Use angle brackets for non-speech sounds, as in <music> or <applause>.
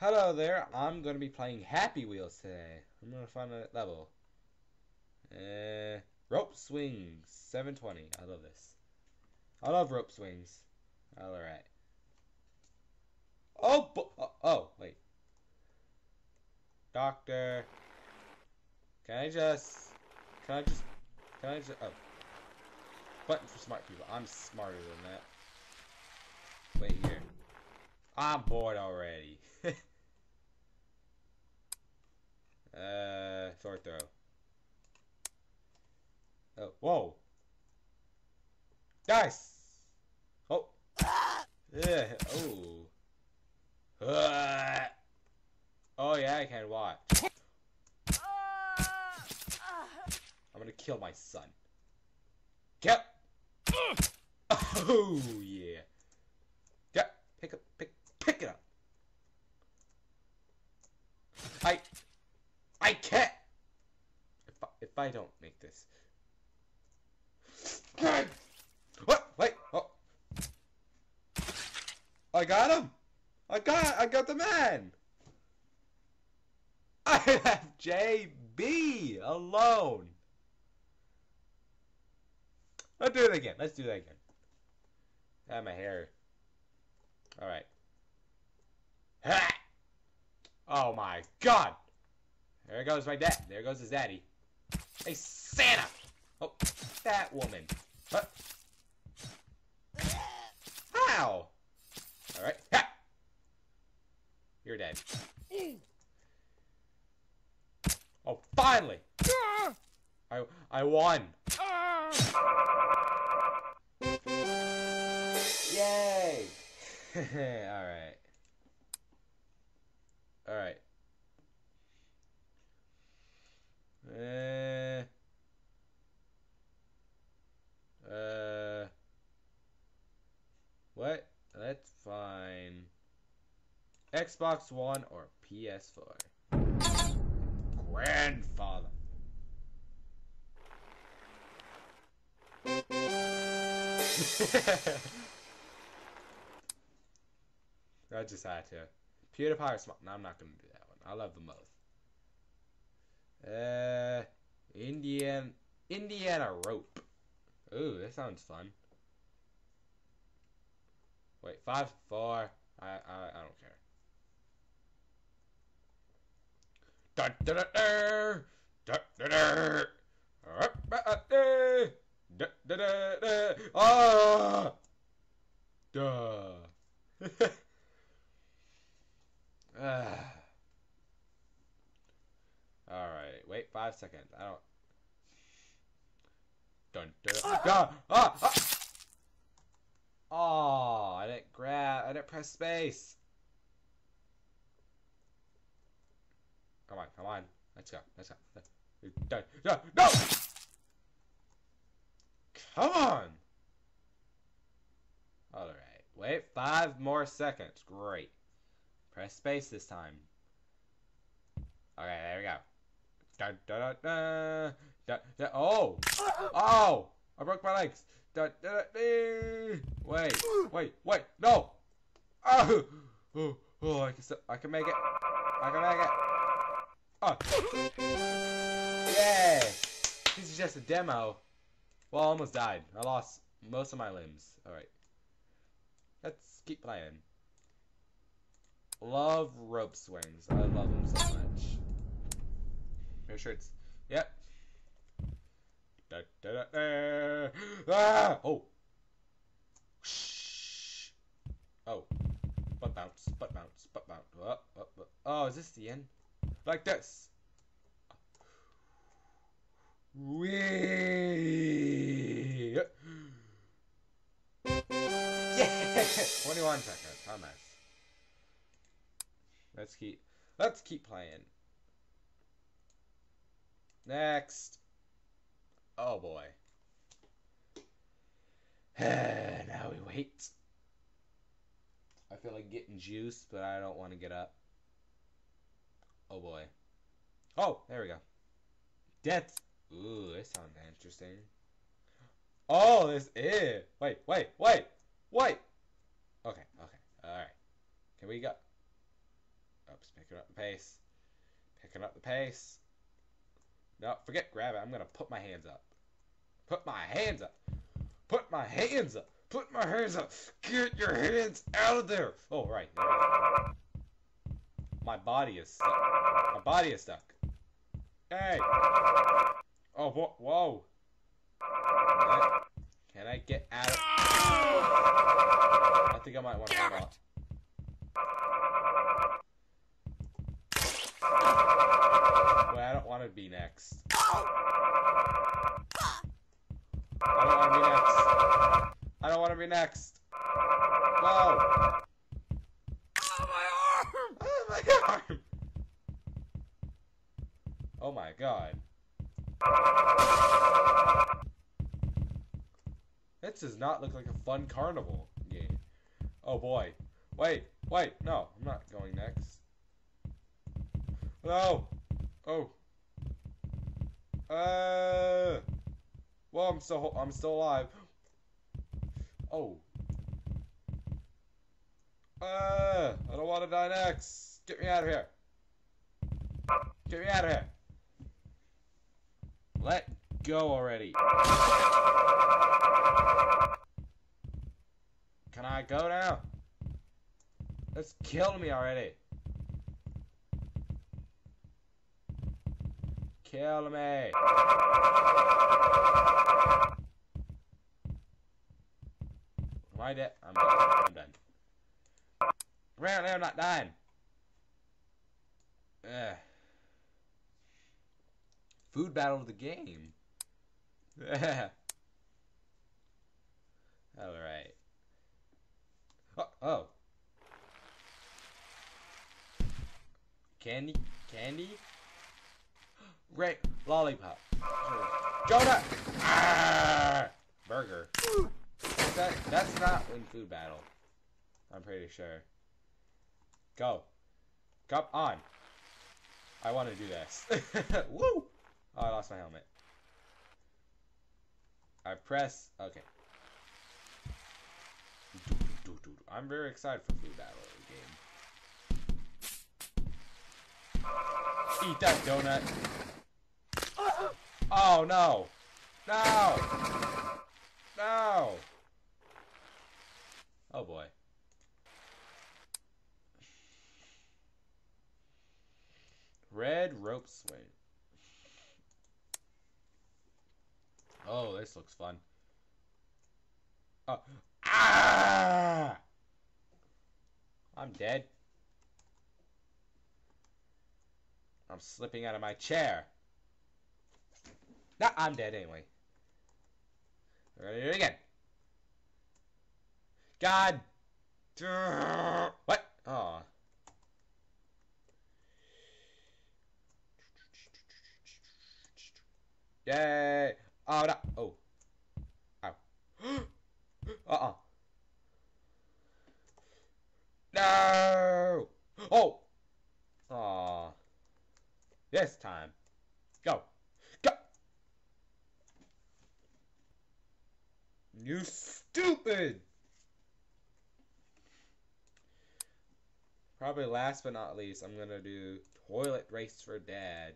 Hello there, I'm going to be playing Happy Wheels today. I'm going to find a level. Uh, rope swings, 720. I love this. I love rope swings. Alright. Oh, oh, oh, wait. Doctor. Can I just, can I just, can I just, oh. Button for smart people. I'm smarter than that. Wait here. I'm bored already. <laughs> uh, sword throw. Oh, whoa. Guys! Oh. Yeah, oh. Oh yeah, I can watch. I'm gonna kill my son. Kill! <laughs> Oh yeah. Pick, it up. I, I can't. If I, if I don't make this. What? Wait. Oh. I got him. I got. I got the man. <laughs> I have JB alone. Let's do it again. Let's do that again. Ah, my hair. Alright. Ha! <laughs> Oh my god! There goes my dad. There goes his daddy. Hey, Santa! Oh, that woman. What? How? Alright. Ha! You're dead. Oh, finally! I I won. <laughs> Yay! <laughs> Alright. Alright. Uh, uh, what? That's fine. Xbox One or PS4. Grandfather. <laughs> I just had to. PewDiePie or Smosh. No, I'm not gonna do that one. I love them both. Uh, Indian Indiana rope. Ooh, that sounds fun. Wait, five, four. I I, I don't care. Da da da da da da da. Da da da da. Ah. Duh. Ah. All right, wait five seconds. I don't. Dun dun. Ah! Ah! ah! Oh, I didn't grab. I didn't press space. Come on, come on. Let's go. Let's go. Dun, dun, no! Come on. All right. Wait five more seconds. Great. Press space this time. Okay, there we go. Da, da, da, da, da, oh! Oh! I broke my legs. Da, da, da, wait, wait, wait, no! Oh! <laughs> Oh, oh I, can I can make it. I can make it. Oh! <laughs> Yay! This is just a demo. Well, I almost died. I lost most of my limbs. Alright. Let's keep playing. Love rope swings. I love them so much. Make sure it's. Yep. Da, da, da. Ah! Oh. Shh. Oh. Butt bounce. Butt bounce. Butt bounce. Oh, oh, oh. oh, is this the end? Like this. Wee. Yeah. 21 seconds. How nice. Let's keep let's keep playing. Next. Oh boy. <sighs> now we wait. I feel like getting juice, but I don't want to get up. Oh boy. Oh, there we go. Death. Ooh, this sounds interesting. Oh, this is. Wait, wait, wait, wait. Okay, okay, all right. Can we go? Oops, picking up the pace. Picking up the pace. No, forget grab it. I'm gonna put my hands up. Put my hands up. Put my hands up. Put my hands up. Get your hands out of there. Oh, right. My body is stuck. My body is stuck. Hey. Oh, whoa. whoa. Can I get out of... I think I might want to off. Wait, I don't want to be next. I don't want to be next. I don't want to be next. Whoa. Oh, my arm! Oh, <laughs> Oh, my God. This does not look like a fun carnival game. Oh, boy. Wait, wait, no, I'm not going next. No! Oh. Uh. Well, I'm still I'm still alive. Oh. Uh. I don't want to die next. Get me out of here. Get me out of here. Let go already. Can I go now? It's killing me already. Kill me. Am I dead? I'm done. I'm done. Apparently I'm not dying. Ugh. Food battle of the game. Alright. Oh, oh. Candy? Candy? <gasps> Great. Lollipop. Jonah! Ah! Burger. That, that's not in food battle. I'm pretty sure. Go. Come on. I want to do this. <laughs> Woo! Oh, I lost my helmet. I press. Okay. I'm very excited for food battle game. Eat that donut. Oh no! No! No! Oh boy. Red rope swing. Oh, this looks fun. Oh. Ah! I'm dead. I'm slipping out of my chair. Nah, I'm dead anyway. We're again. God. What? Oh. Yay! Oh. Oh. Ow. <gasps> uh-uh. No! Oh! Aw. This time. Go. Go! You stupid! Probably last but not least, I'm gonna do Toilet Race for Dad.